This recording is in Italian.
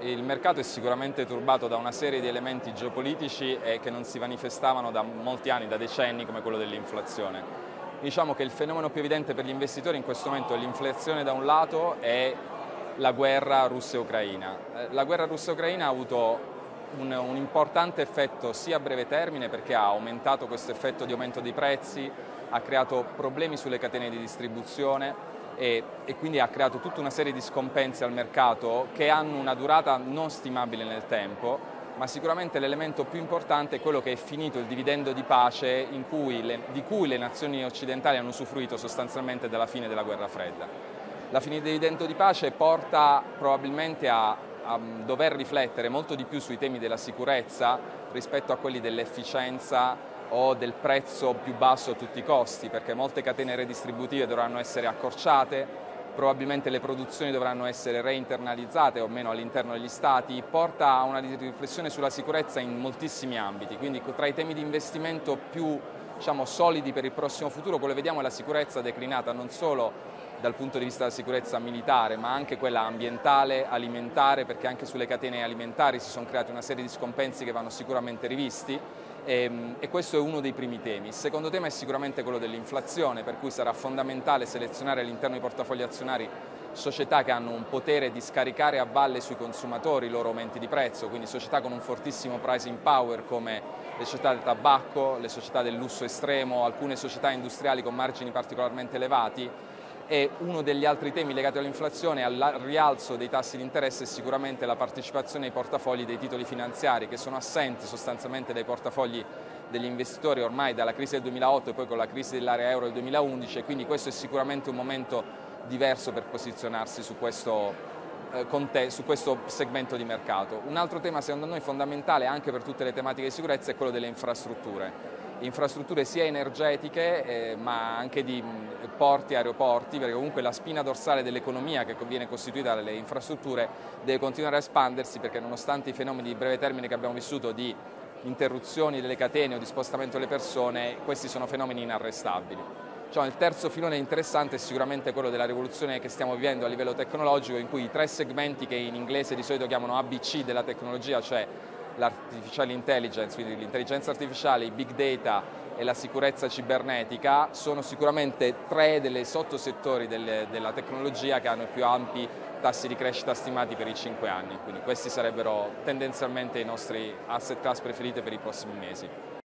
il mercato è sicuramente turbato da una serie di elementi geopolitici che non si manifestavano da molti anni, da decenni, come quello dell'inflazione. Diciamo che il fenomeno più evidente per gli investitori in questo momento è l'inflazione da un lato e la guerra russa-ucraina. Eh, la guerra russa-ucraina ha avuto un, un, importante effetto sia a breve termine perché ha aumentato questo effetto di aumento dei prezzi, ha creato problemi sulle catene di distribuzione e, e, quindi ha creato tutta una serie di scompensi al mercato che hanno una durata non stimabile nel tempo, ma sicuramente l'elemento più importante è quello che è finito il dividendo di pace cui le, di cui le nazioni occidentali hanno usufruito sostanzialmente dalla fine della guerra fredda. La fine del dividendo di pace porta probabilmente a, a dover riflettere molto di più sui temi della sicurezza rispetto a quelli dell'efficienza o del prezzo più basso a tutti i costi, perché molte catene redistributive dovranno essere accorciate, probabilmente le produzioni dovranno essere reinternalizzate o meno all'interno degli stati, porta a una riflessione sulla sicurezza in moltissimi ambiti, quindi tra i temi di investimento più diciamo, solidi per il prossimo futuro, quello che vediamo è la sicurezza declinata non solo dal punto di vista della sicurezza militare, ma anche quella ambientale, alimentare, perché anche sulle catene alimentari si sono creati una serie di scompensi che vanno sicuramente rivisti e, ehm, e, questo è uno dei primi temi. Il secondo tema è sicuramente quello dell'inflazione, per cui sarà fondamentale selezionare all'interno dei portafogli azionari società che hanno un potere di scaricare a valle sui consumatori i loro aumenti di prezzo, quindi società con un fortissimo pricing power come le società del tabacco, le società del lusso estremo, alcune società industriali con margini particolarmente elevati e uno degli altri temi legati all'inflazione e al rialzo dei tassi di interesse è sicuramente la partecipazione ai portafogli dei titoli finanziari che sono assenti sostanzialmente dai portafogli degli investitori ormai dalla crisi del 2008 e poi con la crisi dell'area euro del 2011 e quindi questo è sicuramente un momento diverso per posizionarsi su questo, eh, su questo segmento di mercato. Un altro tema secondo noi fondamentale anche per tutte le tematiche di sicurezza è quello delle infrastrutture infrastrutture sia energetiche eh, ma anche di porti e aeroporti, perché comunque la spina dorsale dell'economia che viene costituita dalle infrastrutture deve continuare a espandersi perché nonostante i fenomeni di breve termine che abbiamo vissuto di interruzioni delle catene o di spostamento delle persone, questi sono fenomeni inarrestabili. Cioè, il terzo filone interessante è sicuramente quello della rivoluzione che stiamo vivendo a livello tecnologico, in cui i tre segmenti che in inglese di solito chiamano ABC della tecnologia, cioè l'artificial intelligence, quindi l'intelligenza artificiale, i big data e la sicurezza cibernetica sono sicuramente tre dei sottosettori del, della tecnologia che hanno i più ampi tassi di crescita stimati per i cinque anni, quindi questi sarebbero tendenzialmente i nostri asset class preferiti per i prossimi mesi.